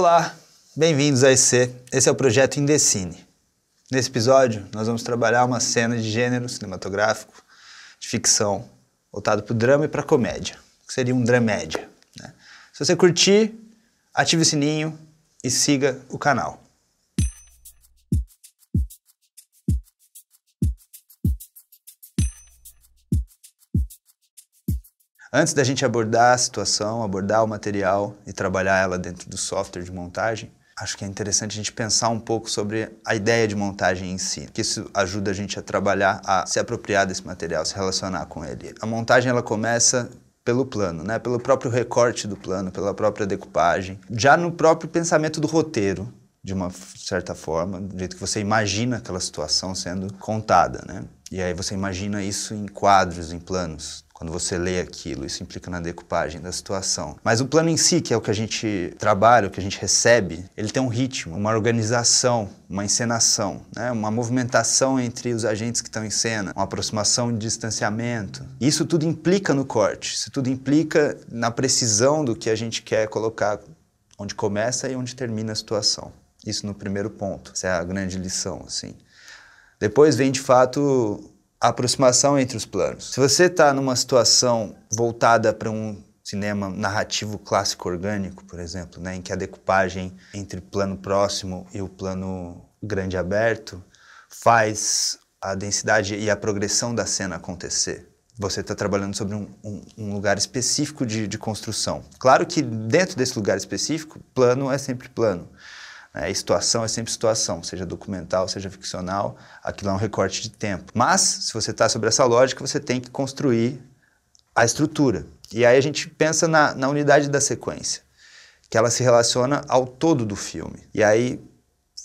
Olá, bem-vindos a EC. Esse é o projeto Indecine. Nesse episódio, nós vamos trabalhar uma cena de gênero cinematográfico, de ficção, voltado para o drama e para a comédia, que seria um dramédia. Né? Se você curtir, ative o sininho e siga o canal. Antes da gente abordar a situação, abordar o material e trabalhar ela dentro do software de montagem, acho que é interessante a gente pensar um pouco sobre a ideia de montagem em si, que isso ajuda a gente a trabalhar, a se apropriar desse material, se relacionar com ele. A montagem ela começa pelo plano, né? pelo próprio recorte do plano, pela própria decupagem, já no próprio pensamento do roteiro, de uma certa forma, do jeito que você imagina aquela situação sendo contada, né? E aí você imagina isso em quadros, em planos quando você lê aquilo. Isso implica na decupagem da situação. Mas o plano em si, que é o que a gente trabalha, o que a gente recebe, ele tem um ritmo, uma organização, uma encenação, né? uma movimentação entre os agentes que estão em cena, uma aproximação de distanciamento. Isso tudo implica no corte, isso tudo implica na precisão do que a gente quer colocar, onde começa e onde termina a situação. Isso no primeiro ponto. Essa é a grande lição, assim. Depois vem, de fato, aproximação entre os planos. Se você está numa situação voltada para um cinema narrativo clássico orgânico, por exemplo, né, em que a decupagem entre plano próximo e o plano grande aberto faz a densidade e a progressão da cena acontecer. Você está trabalhando sobre um, um, um lugar específico de, de construção. Claro que dentro desse lugar específico, plano é sempre plano. Né? situação é sempre situação, seja documental, seja ficcional, aquilo é um recorte de tempo. Mas, se você está sobre essa lógica, você tem que construir a estrutura. E aí a gente pensa na, na unidade da sequência, que ela se relaciona ao todo do filme. E aí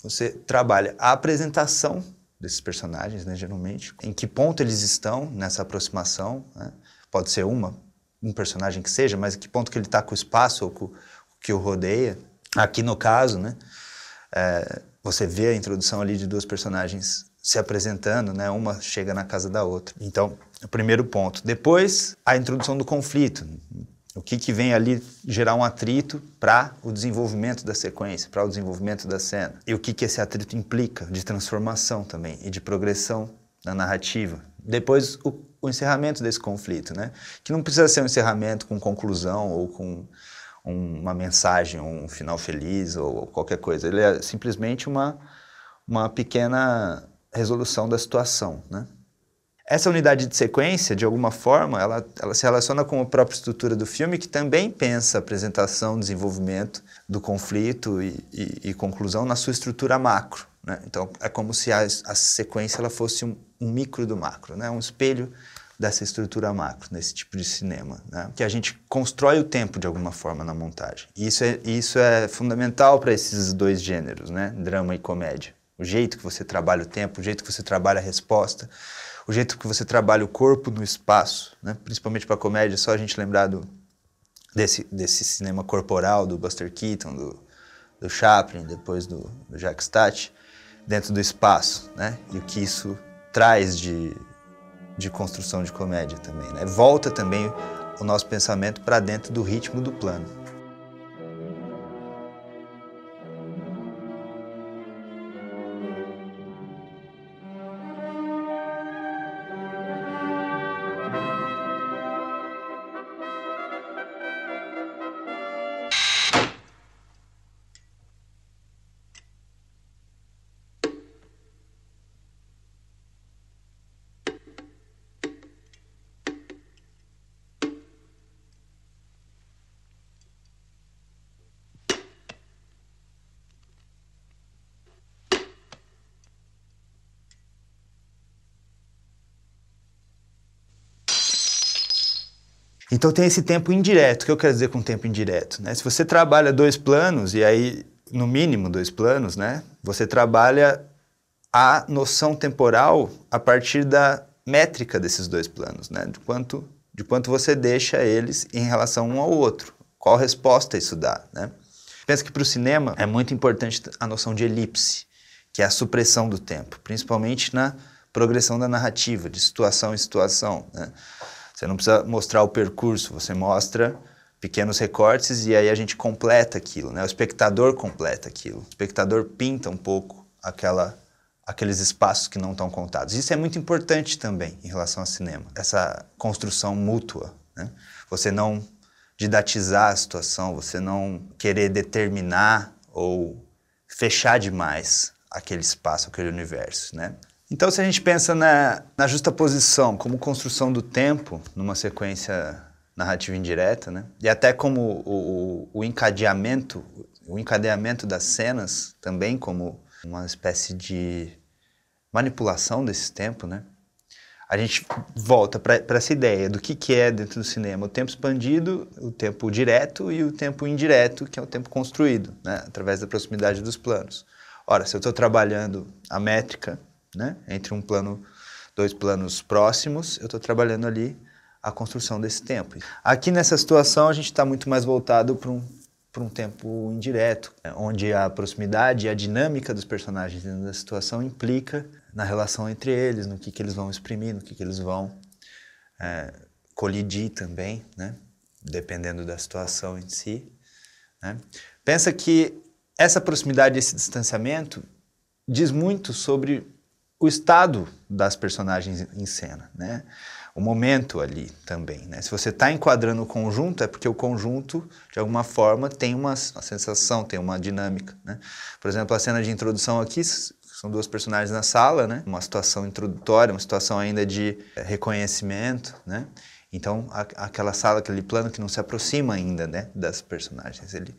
você trabalha a apresentação desses personagens, né, geralmente, em que ponto eles estão nessa aproximação, né? pode ser uma, um personagem que seja, mas em que ponto que ele está com o espaço ou com o que o rodeia. Aqui no caso, né, é, você vê a introdução ali de duas personagens se apresentando, né? Uma chega na casa da outra. Então, o primeiro ponto. Depois, a introdução do conflito. O que, que vem ali gerar um atrito para o desenvolvimento da sequência, para o desenvolvimento da cena. E o que, que esse atrito implica de transformação também e de progressão na narrativa. Depois, o, o encerramento desse conflito, né? Que não precisa ser um encerramento com conclusão ou com uma mensagem, um final feliz ou qualquer coisa. Ele é simplesmente uma, uma pequena resolução da situação, né? Essa unidade de sequência, de alguma forma, ela, ela se relaciona com a própria estrutura do filme, que também pensa a apresentação, desenvolvimento do conflito e, e, e conclusão na sua estrutura macro. Né? Então, é como se a, a sequência ela fosse um, um micro do macro, né? um espelho dessa estrutura macro, nesse tipo de cinema, né? que a gente constrói o tempo de alguma forma na montagem. E isso é, isso é fundamental para esses dois gêneros, né? drama e comédia. O jeito que você trabalha o tempo, o jeito que você trabalha a resposta, o jeito que você trabalha o corpo no espaço, né? principalmente para comédia, só a gente lembrar do, desse, desse cinema corporal do Buster Keaton, do, do Chaplin, depois do, do Jack Statt, dentro do espaço, né? e o que isso traz de de construção de comédia também. Né? Volta também o nosso pensamento para dentro do ritmo do plano. Então tem esse tempo indireto. O que eu quero dizer com tempo indireto? Né? Se você trabalha dois planos, e aí, no mínimo dois planos, né? você trabalha a noção temporal a partir da métrica desses dois planos, né? de, quanto, de quanto você deixa eles em relação um ao outro. Qual resposta isso dá? Né? Pensa que para o cinema é muito importante a noção de elipse, que é a supressão do tempo, principalmente na progressão da narrativa, de situação em situação. Né? Você não precisa mostrar o percurso, você mostra pequenos recortes e aí a gente completa aquilo, né? O espectador completa aquilo. O espectador pinta um pouco aquela aqueles espaços que não estão contados. Isso é muito importante também em relação ao cinema, essa construção mútua, né? Você não didatizar a situação, você não querer determinar ou fechar demais aquele espaço, aquele universo, né? Então, se a gente pensa na, na justa posição como construção do tempo numa sequência narrativa indireta, né? E até como o, o, o encadeamento, o encadeamento das cenas também como uma espécie de manipulação desse tempo, né? A gente volta para essa ideia do que, que é dentro do cinema o tempo expandido, o tempo direto e o tempo indireto, que é o tempo construído, né? através da proximidade dos planos. Ora, se eu estou trabalhando a métrica né? entre um plano, dois planos próximos, eu estou trabalhando ali a construção desse tempo. Aqui nessa situação a gente está muito mais voltado para um, um tempo indireto, né, onde a proximidade e a dinâmica dos personagens dentro da situação implica na relação entre eles, no que, que eles vão exprimir, no que, que eles vão é, colidir também, né? dependendo da situação em si. Né? Pensa que essa proximidade, esse distanciamento, diz muito sobre o estado das personagens em cena. Né? o momento ali também. Né? Se você está enquadrando o conjunto, é porque o conjunto, de alguma forma, tem uma, uma sensação, tem uma dinâmica. Né? Por exemplo, a cena de introdução aqui são duas personagens na sala, né? uma situação introdutória, uma situação ainda de eh, reconhecimento. Né? Então, a, aquela sala, aquele plano que não se aproxima ainda né, das personagens, ele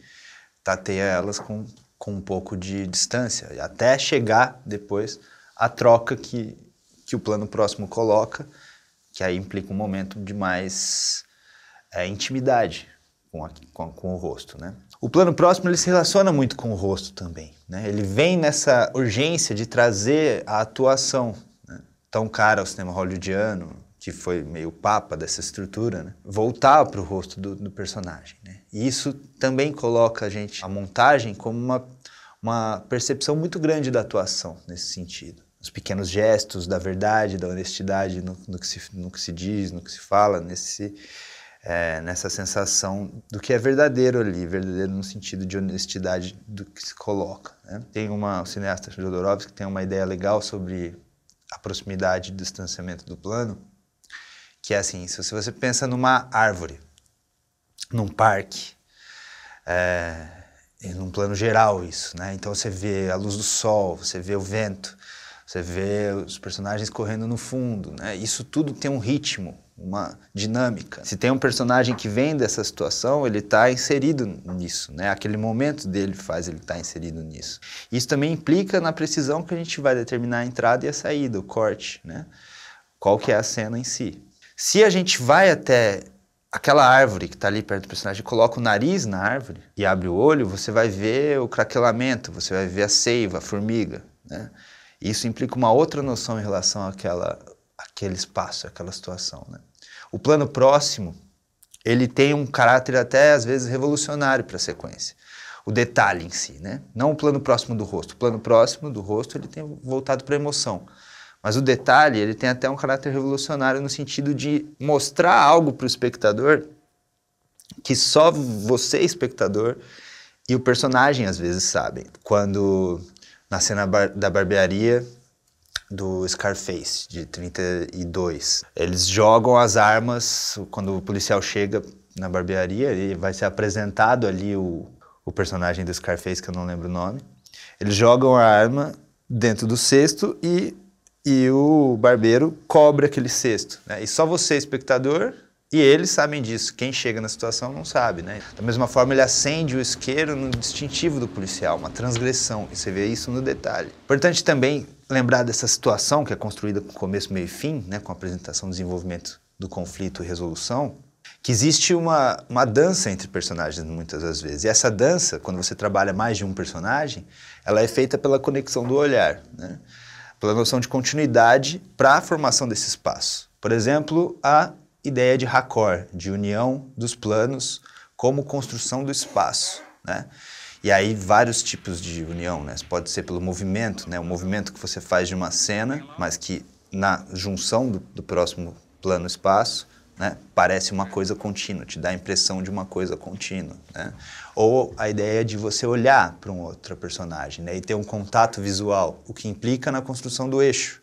tateia elas com, com um pouco de distância, até chegar depois a troca que, que o plano próximo coloca que aí implica um momento de mais é, intimidade com, a, com, com, o rosto, né? O plano próximo ele se relaciona muito com o rosto também, né? Ele vem nessa urgência de trazer a atuação, né? tão cara ao cinema hollywoodiano, que foi meio papa dessa estrutura, né? voltar para o rosto do, do personagem, né? E isso também coloca a gente, a montagem, como uma, uma percepção muito grande da atuação nesse sentido os pequenos gestos da verdade, da honestidade no, no, que, se, no que se diz, no que se fala, nesse, é, nessa sensação do que é verdadeiro ali, verdadeiro no sentido de honestidade do que se coloca. Né? Tem uma cineasta Jodorowsky tem uma ideia legal sobre a proximidade e distanciamento do plano, que é assim, se você pensa numa árvore, num parque, é, num plano geral isso, né? Então você vê a luz do sol, você vê o vento, você vê os personagens correndo no fundo, né? Isso tudo tem um ritmo, uma dinâmica. Se tem um personagem que vem dessa situação, ele está inserido nisso, né? Aquele momento dele faz ele estar tá inserido nisso. Isso também implica na precisão que a gente vai determinar a entrada e a saída, o corte, né? Qual que é a cena em si. Se a gente vai até aquela árvore que está ali perto do personagem, coloca o nariz na árvore e abre o olho, você vai ver o craquelamento, você vai ver a seiva, a formiga, né? Isso implica uma outra noção em relação àquela, àquele espaço, àquela situação. Né? O plano próximo, ele tem um caráter até às vezes revolucionário para a sequência. O detalhe em si, né? Não o plano próximo do rosto. O plano próximo do rosto ele tem voltado para a emoção. Mas o detalhe, ele tem até um caráter revolucionário no sentido de mostrar algo para o espectador que só você, espectador, e o personagem às vezes sabem. Quando na cena bar da barbearia do Scarface, de 32. Eles jogam as armas quando o policial chega na barbearia e vai ser apresentado ali o, o personagem do Scarface, que eu não lembro o nome. Eles jogam a arma dentro do cesto e, e o barbeiro cobre aquele cesto. Né? E só você, espectador, e eles sabem disso. Quem chega na situação não sabe, né? Da mesma forma, ele acende o isqueiro no distintivo do policial, uma transgressão. E você vê isso no detalhe. Importante também lembrar dessa situação que é construída com começo, meio e fim, né? Com a apresentação, desenvolvimento do conflito e resolução. Que existe uma, uma dança entre personagens muitas das vezes. E essa dança, quando você trabalha mais de um personagem, ela é feita pela conexão do olhar, né? Pela noção de continuidade para a formação desse espaço. Por exemplo, a ideia de raccord, de união dos planos como construção do espaço, né? E aí vários tipos de união, né? Pode ser pelo movimento, né? O movimento que você faz de uma cena, mas que na junção do, do próximo plano espaço né? Parece uma coisa contínua, te dá a impressão de uma coisa contínua, né? Ou a ideia de você olhar para um outro personagem, né? E ter um contato visual, o que implica na construção do eixo,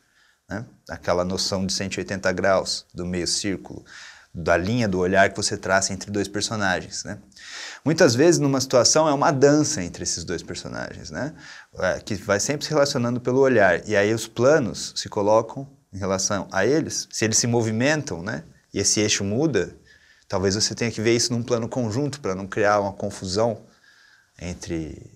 né? Aquela noção de 180 graus do meio círculo, da linha do olhar que você traça entre dois personagens, né? Muitas vezes, numa situação, é uma dança entre esses dois personagens, né? É, que vai sempre se relacionando pelo olhar. E aí os planos se colocam em relação a eles, se eles se movimentam, né? e esse eixo muda, talvez você tenha que ver isso num plano conjunto para não criar uma confusão entre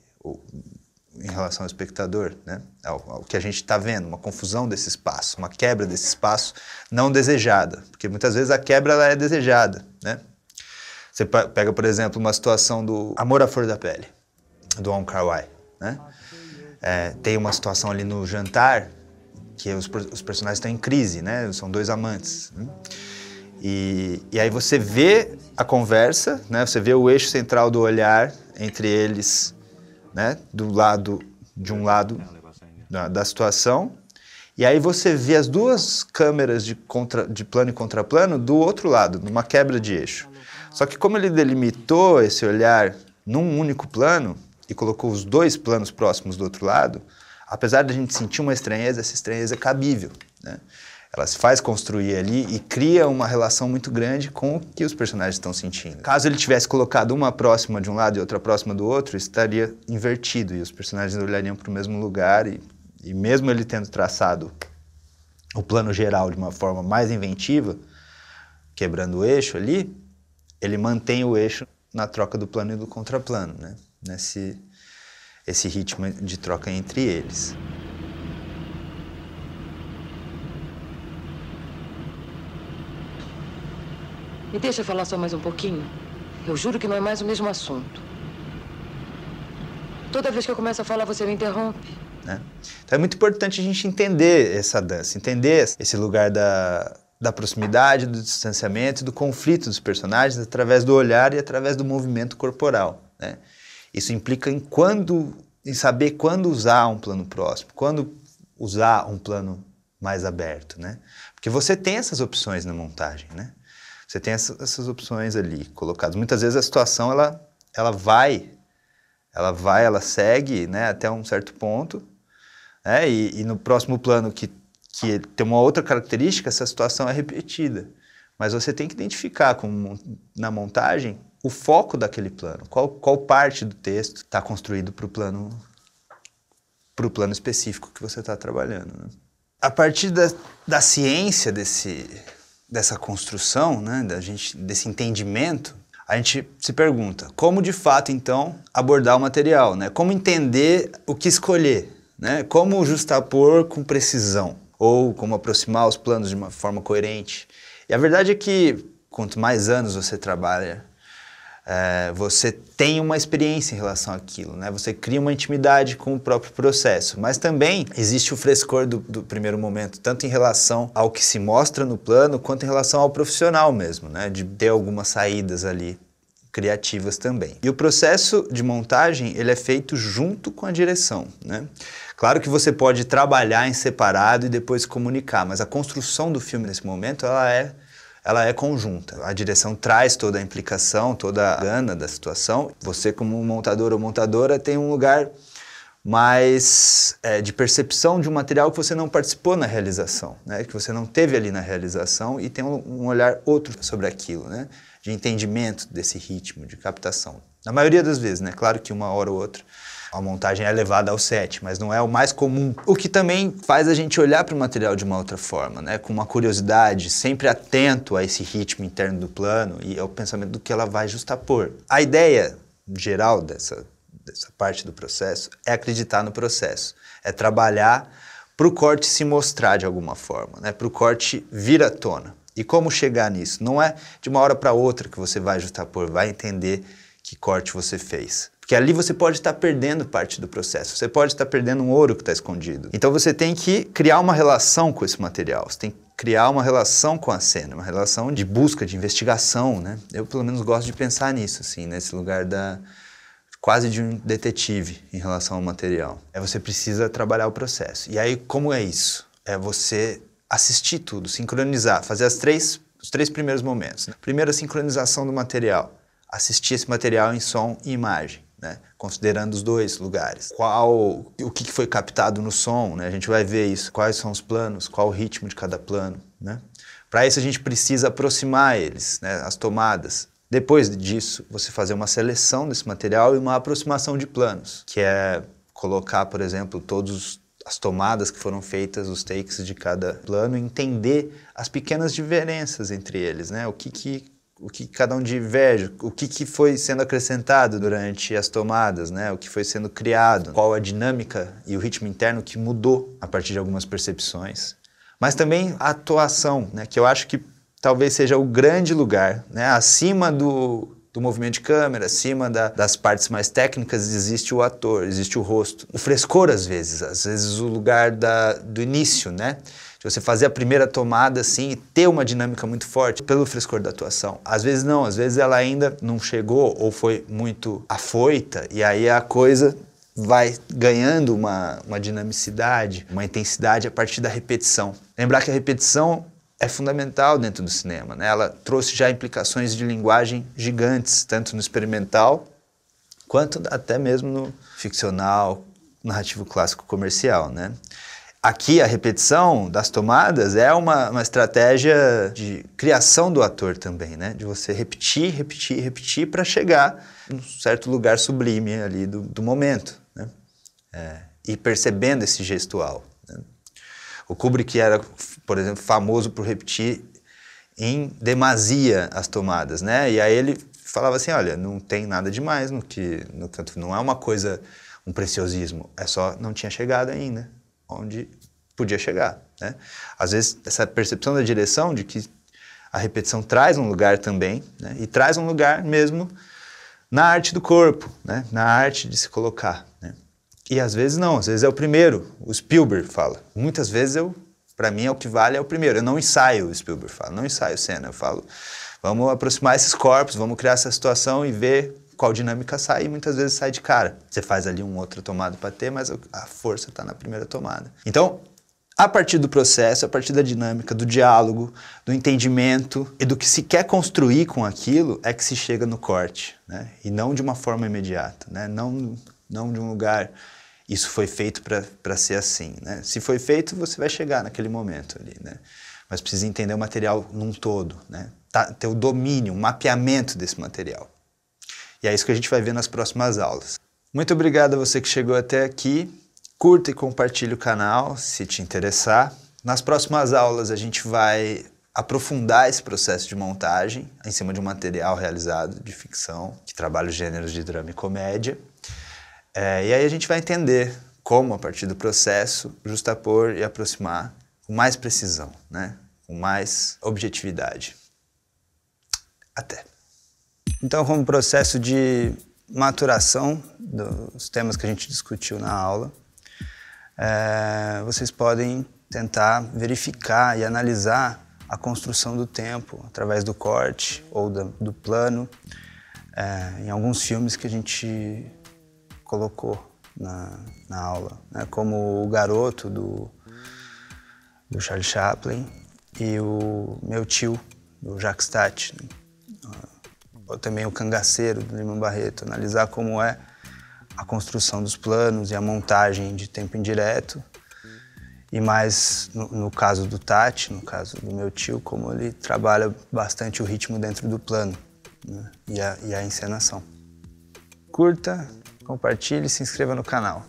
em relação ao espectador, né? Ao, ao que a gente está vendo, uma confusão desse espaço, uma quebra desse espaço não desejada, porque muitas vezes a quebra ela é desejada, né? Você pega, por exemplo, uma situação do Amor à Flor da Pele, do Wong Kar Wai, né? É, tem uma situação ali no jantar que os, os personagens estão em crise, né? São dois amantes. Né? E, e aí você vê a conversa, né? Você vê o eixo central do olhar entre eles, né? Do lado de um lado da, da situação. E aí você vê as duas câmeras de, contra, de plano e contraplano do outro lado, numa quebra de eixo. Só que como ele delimitou esse olhar num único plano e colocou os dois planos próximos do outro lado, apesar de a gente sentir uma estranheza, essa estranheza é cabível, né? Ela se faz construir ali e cria uma relação muito grande com o que os personagens estão sentindo. Caso ele tivesse colocado uma próxima de um lado e outra próxima do outro, estaria invertido e os personagens olhariam para o mesmo lugar e, e mesmo ele tendo traçado o plano geral de uma forma mais inventiva, quebrando o eixo ali, ele mantém o eixo na troca do plano e do contraplano, né? Nesse esse ritmo de troca entre eles. Me deixa falar só mais um pouquinho? Eu juro que não é mais o mesmo assunto. Toda vez que eu começo a falar, você me interrompe. Né? Então é muito importante a gente entender essa dança, entender esse lugar da, da proximidade, do distanciamento do conflito dos personagens através do olhar e através do movimento corporal. Né? Isso implica em quando, em saber quando usar um plano próximo, quando usar um plano mais aberto, né? Porque você tem essas opções na montagem, né? Você tem essas opções ali colocadas. Muitas vezes a situação ela, ela vai, ela vai, ela segue né, até um certo ponto, né, e, e no próximo plano que, que tem uma outra característica, essa situação é repetida. Mas você tem que identificar com, na montagem o foco daquele plano, qual, qual parte do texto está construído para o plano, pro plano específico que você está trabalhando. Né? A partir da, da ciência desse, dessa construção, né, da gente, desse entendimento, a gente se pergunta como de fato então abordar o material, né? Como entender o que escolher, né? Como justapor com precisão ou como aproximar os planos de uma forma coerente. E a verdade é que quanto mais anos você trabalha é, você tem uma experiência em relação àquilo, né? Você cria uma intimidade com o próprio processo, mas também existe o frescor do, do, primeiro momento, tanto em relação ao que se mostra no plano, quanto em relação ao profissional mesmo, né? De ter algumas saídas ali criativas também. E o processo de montagem ele é feito junto com a direção, né? Claro que você pode trabalhar em separado e depois comunicar, mas a construção do filme nesse momento ela é ela é conjunta. A direção traz toda a implicação, toda a gana da situação. Você, como montador ou montadora, tem um lugar mais é, de percepção de um material que você não participou na realização, né? que você não teve ali na realização e tem um, um olhar outro sobre aquilo, né? de entendimento desse ritmo, de captação. Na maioria das vezes, né? claro que uma hora ou outra a montagem é levada ao set, mas não é o mais comum. O que também faz a gente olhar para o material de uma outra forma, né? com uma curiosidade, sempre atento a esse ritmo interno do plano e ao pensamento do que ela vai justapor. A ideia geral dessa, dessa parte do processo é acreditar no processo, é trabalhar para o corte se mostrar de alguma forma, né? para o corte vir à tona. E como chegar nisso? Não é de uma hora para outra que você vai justapor, vai entender que corte você fez. Porque ali você pode estar perdendo parte do processo, você pode estar perdendo um ouro que está escondido. Então você tem que criar uma relação com esse material, você tem que criar uma relação com a cena, uma relação de busca, de investigação, né? Eu pelo menos gosto de pensar nisso, assim, nesse lugar da quase de um detetive em relação ao material. É você precisa trabalhar o processo. E aí como é isso? É você assistir tudo, sincronizar, fazer as três os três primeiros momentos. Né? Primeiro, a sincronização do material. Assistir esse material em som e imagem. Né? considerando os dois lugares. Qual, o que foi captado no som, né? a gente vai ver isso, quais são os planos, qual o ritmo de cada plano. Né? Para isso a gente precisa aproximar eles, né? as tomadas. Depois disso, você fazer uma seleção desse material e uma aproximação de planos, que é colocar, por exemplo, todos as tomadas que foram feitas, os takes de cada plano, entender as pequenas diferenças entre eles, né? O que, que o que cada um diverge, o que, que foi sendo acrescentado durante as tomadas, né? o que foi sendo criado, qual a dinâmica e o ritmo interno que mudou a partir de algumas percepções. Mas também a atuação, né? que eu acho que talvez seja o grande lugar, né? acima do, do movimento de câmera, acima da, das partes mais técnicas, existe o ator, existe o rosto. O frescor, às vezes, às vezes o lugar da, do início, né? De você fazer a primeira tomada assim e ter uma dinâmica muito forte pelo frescor da atuação. Às vezes não, às vezes ela ainda não chegou ou foi muito afoita e aí a coisa vai ganhando uma, uma dinamicidade, uma intensidade a partir da repetição. Lembrar que a repetição é fundamental dentro do cinema, né? Ela trouxe já implicações de linguagem gigantes, tanto no experimental quanto até mesmo no ficcional, narrativo clássico comercial, né? Aqui a repetição das tomadas é uma, uma estratégia de criação do ator também, né? De você repetir, repetir, repetir para chegar num certo lugar sublime ali do, do momento, né? É, e percebendo esse gestual. Né? O Kubrick era, por exemplo, famoso por repetir em demasia as tomadas, né? E aí ele falava assim, olha, não tem nada demais no que no canto, não é uma coisa um preciosismo, é só não tinha chegado ainda onde podia chegar. Né? Às vezes, essa percepção da direção de que a repetição traz um lugar também, né? e traz um lugar mesmo na arte do corpo, né? na arte de se colocar. Né? E às vezes não, às vezes é o primeiro. O Spielberg fala. Muitas vezes eu, para mim, é o que vale é o primeiro. Eu não ensaio, o Spielberg fala, não ensaio cena. Eu falo, vamos aproximar esses corpos, vamos criar essa situação e ver qual dinâmica sai e muitas vezes sai de cara. Você faz ali um outro tomada para ter, mas a força está na primeira tomada. Então, a partir do processo, a partir da dinâmica, do diálogo, do entendimento e do que se quer construir com aquilo, é que se chega no corte, né? E não de uma forma imediata, né? Não, não de um lugar, isso foi feito para ser assim, né? Se foi feito, você vai chegar naquele momento ali, né? Mas precisa entender o material num todo, né? Tá, ter o domínio, o mapeamento desse material. E é isso que a gente vai ver nas próximas aulas. Muito obrigado a você que chegou até aqui. Curta e compartilhe o canal se te interessar. Nas próximas aulas a gente vai aprofundar esse processo de montagem em cima de um material realizado de ficção, que trabalha os gêneros de drama e comédia. É, e aí a gente vai entender como, a partir do processo, justapor e aproximar com mais precisão, né? com mais objetividade. Até! Então, como processo de maturação dos temas que a gente discutiu na aula, é, vocês podem tentar verificar e analisar a construção do tempo através do corte ou do, do plano é, em alguns filmes que a gente colocou na, na aula, né? como O Garoto, do, do Charlie Chaplin, e o Meu Tio, do Jacques Tati. Né? ou também o cangaceiro do Lima Barreto, analisar como é a construção dos planos e a montagem de tempo indireto. E mais no, no, caso do Tati, no caso do meu tio, como ele trabalha bastante o ritmo dentro do plano né? e, a, e a encenação. Curta, compartilhe e se inscreva no canal.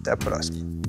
Até a próxima.